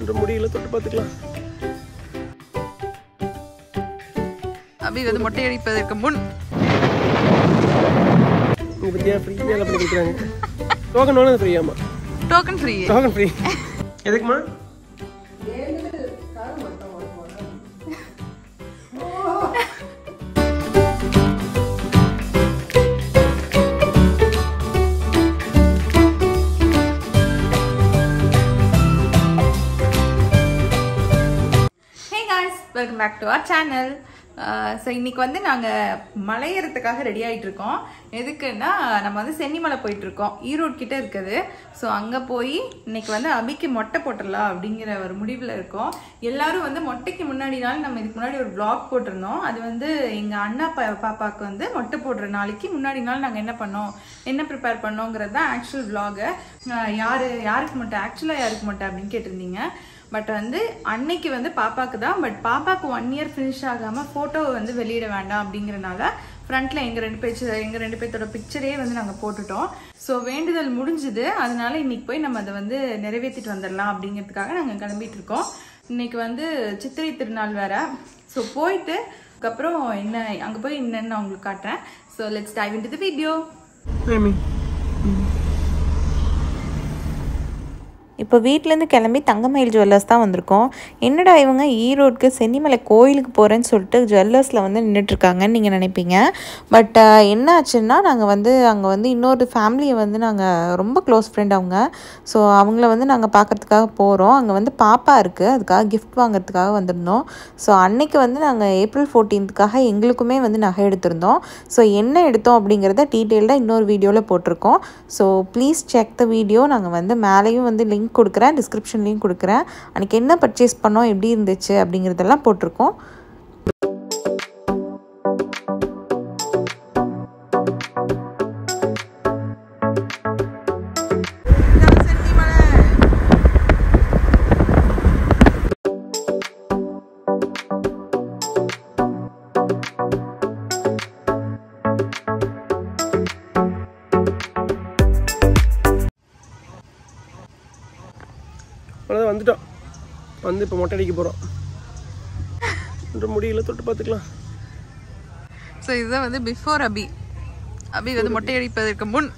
இந்த முடியல தொட்டு பார்த்துக்கலாம். அபி வந்து மொட்டை அடிப்பதற்கு முன் பற்றியா ஃப்ரீயாக எல்லாம் பண்ணி கொடுக்குறாங்க. டோக்கன் வேணும் ஃப்ரீயாமா டோக்கன் ஃப்ரீ டோக்கன் ஃப்ரீ எதுக்குமா? Welcome back to our channel so இன்னைக்கு வந்து நாங்கள் மலையேறதுக்காக ரெடி ஆகிட்டு இருக்கோம் எதுக்குன்னா நம்ம வந்து சென்னிமலை போயிட்டு இருக்கோம் ஈரோடு கிட்ட இருக்குது. ஸோ அங்கே போய் இன்னைக்கு வந்து அபிக்கு மொட்டை போட்டுடலாம் அப்படிங்கிற ஒரு முடிவில் இருக்கோம். எல்லாரும் வந்து மொட்டைக்கு முன்னாடி நம்ம இதுக்கு முன்னாடி ஒரு பிளாக் போட்டிருந்தோம். அது வந்து எங்கள் அண்ணா பா பாப்பாவுக்கு வந்து மொட்டை போடுற நாளைக்கு முன்னாடி நாள் நாங்கள் என்ன பண்ணோம்? என்ன ப்ரிப்பேர் பண்ணோங்கிறது தான் ஆக்சுவல் பிளாகு யார் யாருக்கு மொட்டை ஆக்சுவலாக யாருக்கு மொட்டை அப்படின்னு கேட்டிருந்தீங்க. பட் வந்து அன்னைக்கு வந்து பாப்பாக்கு தான் பட் பாப்பாக்கு ஒன் இயர் ஃபினிஷ் ஆகாம போட்டோவை வந்து வெளியிட வேண்டாம் அப்படிங்கறனால ஃப்ரண்ட்ல எங்க ரெண்டு பேச்சு எங்க ரெண்டு பேர்த்தோட பிக்சரே வந்து நாங்க போட்டுட்டோம். ஸோ வேண்டுதல் முடிஞ்சுது. அதனால இன்னைக்கு போய் நம்ம அதை வந்து நிறைவேற்றிட்டு வந்துடலாம் அப்படிங்கிறதுக்காக நாங்கள் கிளம்பிட்டு இருக்கோம். இன்னைக்கு வந்து சித்திரை திருநாள் வேற. ஸோ போயிட்டு அதுக்கப்புறம் என்ன அங்கே போய் என்னன்னு நான் உங்களுக்கு காட்டுறேன். So let's dive into the video இப்போ வீட்டிலேருந்து கிளம்பி தங்கமயில் ஜுவல்லர்ஸ் தான் வந்திருக்கோம். என்னடா இவங்க ஈரோடுக்கு சென்னிமலை கோயிலுக்கு போகிறேன்னு சொல்லிட்டு ஜுவல்லர்ஸில் வந்து நின்றுட்டுருக்காங்கன்னு நீங்கள் நினைப்பீங்க. பட் என்ன ஆச்சுன்னா நாங்கள் வந்து அங்கே வந்து இன்னொரு ஃபேமிலியை வந்து நாங்கள் ரொம்ப க்ளோஸ் ஃப்ரெண்ட் அவங்க. ஸோ அவங்கள வந்து நாங்கள் பார்க்கறதுக்காக போகிறோம் அங்கே வந்து பாப்பா இருக்குது அதுக்காக கிஃப்ட் வாங்குறதுக்காக வந்திருந்தோம். ஸோ அன்னைக்கு வந்து நாங்கள் ஏப்ரல் ஃபோர்டீன்த்துக்காக எங்களுக்குமே வந்து நகை எடுத்திருந்தோம். ஸோ என்ன எடுத்தோம் அப்படிங்கிறத டீட்டெயில்டாக இன்னொரு வீடியோவில் போட்டிருக்கோம். So please check the video நாங்கள் வந்து மேலேயும் வந்து லிங்க் கொடுக்குறேன் டிஸ்கிரிப்ஷன்லேயும் கொடுக்குறேன். அன்றைக்கி என்ன பர்ச்சேஸ் பண்ணோம் எப்படி இருந்துச்சு அப்படிங்கிறதெல்லாம் போட்டிருக்கோம். வந்து இப்போ மொட்டை அடிக்க போகிறோம் முடியல தொட்டு பார்த்துக்கலாம். ஸோ இதுதான் வந்து பிஃபோர் அபி. அபி வந்து மொட்டை அடிப்பதற்கு முன்.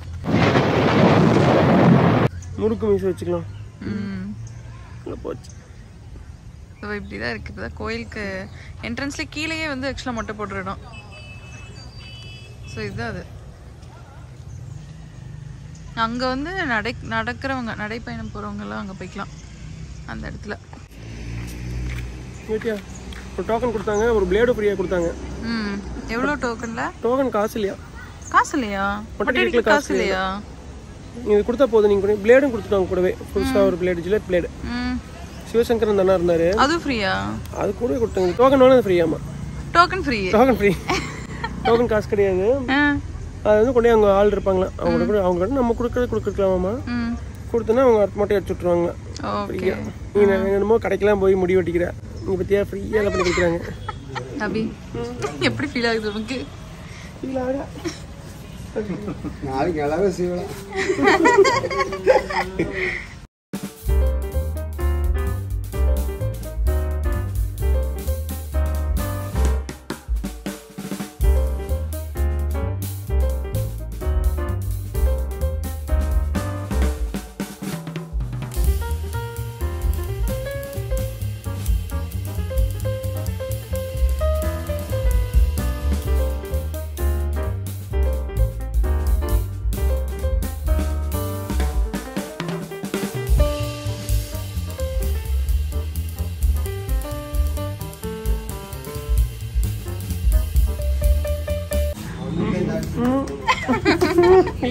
முறுக்கு மீசை வச்சுக்கலாம். போச்சு. ஸோ இப்படி தான் இருக்குது இப்போ கோயிலுக்கு என்ட்ரன்ஸ்ல கீழேயே வந்து ஆக்சுவலாக மொட்டை போட்டுருடும் ஸோ இதுதான் அது. அங்கே வந்து நடை நடக்கிறவங்க நடைப்பயணம் போகிறவங்கலாம் அங்கே போய்க்கலாம். அந்த இடத்துல. கேட்டியா ஒரு டோக்கன் கொடுத்தாங்க ஒரு பிளேடு ஃப்ரீயாக கொடுத்தாங்க. ம் எவ்வளோ டோக்கனில் டோக்கன் காசு இல்லையா? காசு இல்லையா அடிக்க காசு இல்லையா? இது கொடுத்தா போதும் நீங்கள் பிளேடும் கொடுத்துட்டாங்க கூடவே. புதுசாக ஒரு பிளேடு ஜிலட் பிளேடு ம். சிவசங்கரன் தானே இருந்தார். அதுவும் ஃப்ரீயா அது கூட கொடுத்தாங்க. டோக்கன் வேணும் ஃப்ரீயாமா token free token free token காசு கிடையாது. அது வந்து கொண்டே அவங்க ஆள் இருப்பாங்களா? அவங்க கூட அவங்க கூட நம்ம கொடுக்கறது கொடுக்கலாமாம்மா கொடுத்தோன்னா அவங்க மொட்டை அடிச்சு விட்ருவாங்க ஓகே ஃப்ரீயா? நீ என்னமோ கடைக்கெல்லாம் போய் முடி வெட்டிக்கிற. நீ பற்றியா ஃப்ரீயாக பண்ணி கொடுக்குறாங்க. அபி எப்படி ஃபீல் ஆகுது உனக்கு? நாளைக்கு எல்லாமே செய்யலாம்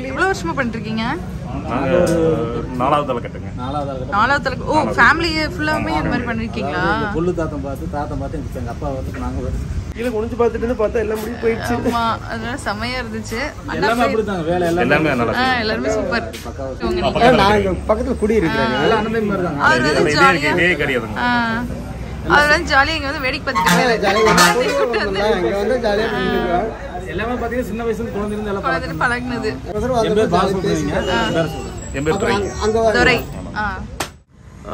எவ்வளோ வருஷமா பண்ணிருக்கீங்க நாங்க நாலாவது தலை கட்டுங்க. நாலாவது நாலாவது தலை ஓ ஃபேமிலி ஃபுல்லாமே அந்த மாதிரி பண்ணிருக்கீங்களா? புல்லு தாத்தம் பார்த்து தாத்தம் பார்த்து எங்க அப்பா வந்து நாங்க கீழே குனிஞ்சு பார்த்துட்டு பார்த்தா எல்லாம் முடி போயிடுச்சு. ஆமா அதனால செமையா இருந்துச்சு. எல்லாமே அப்படித்தாங்க வேலை எல்லாம் எல்லாமே நல்லா ஆ, எல்லாருமே சூப்பர் பக்கத்துல குடி ஜாலியா இதே கிடையாதுங்க ஆ, அவர் வந்து ஜாலியா இங்க வந்து வேடிக்கை பார்த்துட்டு எல்லாமே பாத்தீங்கன்னா சின்ன வயசுல குழந்தை இருந்து எல்லாம் குழந்தை பழகுனது. என் பேர் துரை. ஆ.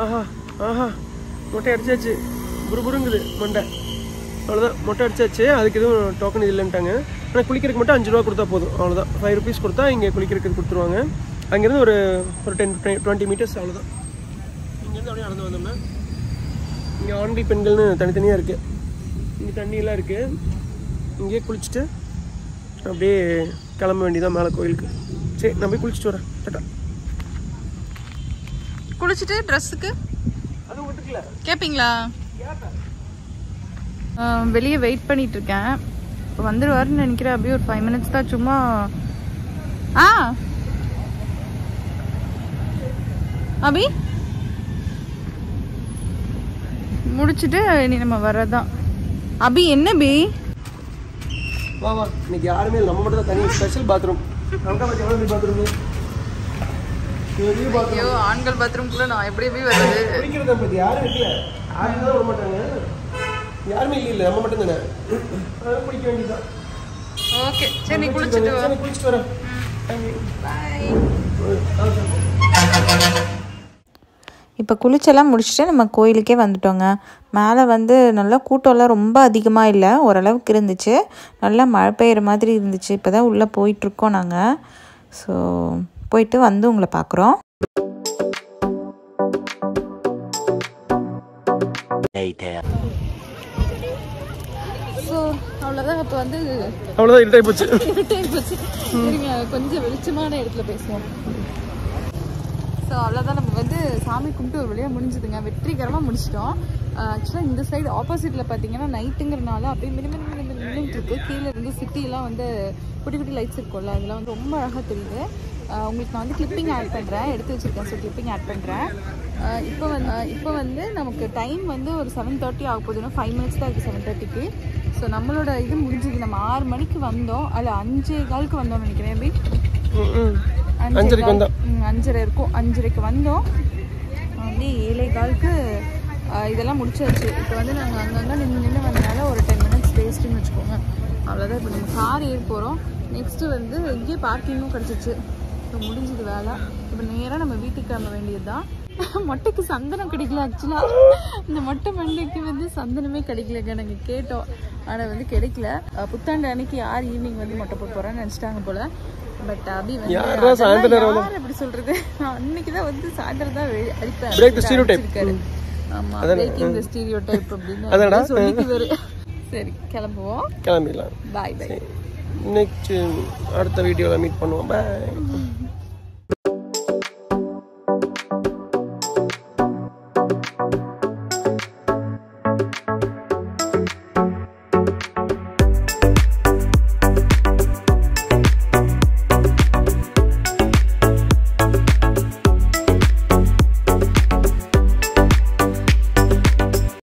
ஆஹா ஆஹா. மொட்டை அடிச்சாச்சு. புருபுருங்குது மண்டை. அவ்வளோதான் மொட்டை அடிச்சாச்சு. அதுக்கு எதுவும் டோக்கன் இல்லைன்ட்டாங்க. ஆனால் குளிக்கிறதுக்கு மட்டும் அஞ்சு ரூபா கொடுத்தா போதும். அவ்வளோதான் ஃபைவ் ருபீஸ் கொடுத்தா இங்கே குளிக்கிறதுக்கு கொடுத்துருவாங்க. அங்கேருந்து ஒரு ஒரு டென் டுவெண்ட்டி மீட்டர்ஸ் அவ்வளோதான் இங்கேருந்து அப்படியே நடந்து வந்தோம்னா இங்கே ஆண்கள் பெண்கள்னு தனித்தனியாக இருக்குது இங்கே தண்ணியெல்லாம் இருக்குது இங்கேயே குளிச்சுட்டு அப்படியே கிளம்ப வேண்டியதான் மேலே கோயிலுக்கு. சரி நான் போய் குளிச்சுட்டு வரேன். டாட்டா. குளிச்சுட்டு ட்ரெஸ்ஸுக்கு கேட்பீங்களா வெளியே வெயிட் பண்ணிட்டு இருக்கேன் இப்போ வந்துடுவாருன்னு நினைக்கிறேன். அப்படியே ஒரு ஃபைவ் மினிட்ஸ் தான் சும்மா ஆ! அபி? முடிச்சிட்டு இனி நம்ம வர்றதுதான். அபி என்ன பி வா வா. இன்னைக்கு யாருமே நம்ம மட்டும் தான் தனி ஸ்பெஷல் பாத்ரூம் நமக்கா பற்றி எவ்வளோ பாத்ரூம் ஐயோ ஆண்கள் பாத்ரூம்குள்ள நான் எப்படி போய் வருது குளிக்கிறத பற்றி யாரும் வைக்கல யாரும் தான் விட மாட்டாங்க யாருமே இல்லை இல்லை. நம்ம மட்டும் தானே அதனால குளிக்க வேண்டியதுதான். ஓகே. சரி நீ குளிச்சுட்டு வா. சரி, குளிச்சுட்டு வரேன். இப்போ குளிச்செல்லாம் முடிச்சுட்டு நம்ம கோயிலுக்கே வந்துட்டோங்க. மேலே வந்து நல்லா கூட்டம்லாம் ரொம்ப அதிகமாக இல்லை ஓரளவுக்கு இருந்துச்சு. நல்லா மழை பெய்கிற மாதிரி இருந்துச்சு. இப்போ தான் உள்ளே போயிட்டுருக்கோம் நாங்கள் ஸோ போயிட்டு வந்து உங்களை பார்க்குறோம். ஸோ அவ்வளோதான் இப்போ வந்து அவ்வளோதான் இருட்டாகி போச்சு. இருட்டாகி போச்சு. சரிங்க கொஞ்சம் வெளிச்சமான இடத்துல பேசுவோம். ஸோ அவ்வளோதான் நம்ம வந்து சாமி கும்பிட்டு ஒரு வழியாக முடிஞ்சுதுங்க. வெற்றிகரமாக முடிச்சிட்டோம். ஆக்சுவலாக இந்த சைடு ஆப்போசிட்டில் பார்த்தீங்கன்னா நைட்டுங்கிறனால அப்படியே மினிமம் மினிமம் மினி கீழே இருந்து சிட்டிலாம் வந்து குட்டி குட்டி லைட்ஸ் இருக்கும்ல அதெல்லாம் வந்து ரொம்ப அழகாக தெரியுது. உங்களுக்கு நான் வந்து கிளிப்பிங் ஆட் பண்ணுறேன் எடுத்து வச்சுருக்கேன். ஸோ கிளிப்பிங் ஆட் பண்ணுறேன் இப்போ வந்து இப்போ வந்து நமக்கு டைம் வந்து ஒரு செவன் தேர்ட்டி ஆக போதுன்னா ஃபைவ் மினிட்ஸ் தான் இருக்குது செவன் தேர்ட்டிக்கு ஸோ நம்மளோட இது முடிஞ்சுது. நம்ம ஆறு மணிக்கு வந்தோம். அதில் அஞ்சே காலுக்கு வந்தோம்னு நினைக்கிறேன். எப்படி? அஞ்சரைக்கு. வந்தோம். அஞ்சரை இருக்கும். அஞ்சரைக்கு வந்தோம். அப்படியே ஏழை காலுக்கு இதெல்லாம் முடிச்சாச்சு. இப்போ வந்து நாங்கள் அங்கங்கே நின்று நின்று வந்தனால ஒரு டென் மினிட்ஸ் வேஸ்ட்டுன்னு வச்சுக்கோங்க. அவ்வளோதான் இப்போ நம்ம கார் ஏறி போகிறோம் நெக்ஸ்ட்டு வந்து இங்கேயே பார்க்கிங்கும் கிடச்சிச்சு. இப்போ முடிஞ்சது வேலை. இப்போ நேராக நம்ம வீட்டுக்கு கிளம்ப வேண்டியது தான் மொட்டைக்கு சந்தனம் கிடைக்கல ஆக்சுவலாக இந்த மொட்டை மண்டைக்கு வந்து சந்தனமே கிடைக்கலங்க. நாங்கள் கேட்டோம். ஆனால் வந்து கிடைக்கல. புத்தாண்டு அன்னைக்கு யார் ஈவினிங் வந்து மொட்டை போட போகிறான்னு நினச்சிட்டாங்க போல. பட் அபி வந்து யார் சொல்றது? நான் அன்னைக்கு தான் வந்து சாயந்தரம் தான் அடிப்பேன். Stereotype. அடிச்சிருக்காரு. ஆமா பிரேக்கிங் த ஸ்டீரியோடைப் அப்படின்னு அதானடா? அப்படியே சொல்லிக்குவாரு சரி கிளம்புவோம். கிளம்பிடலாம். பாய் பாய் நெக்ஸ்ட் அடுத்த வீடியோவில் மீட் பண்ணுவோம். பாய்